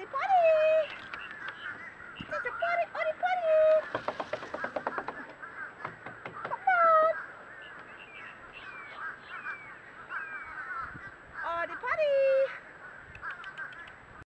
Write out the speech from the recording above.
em Paris!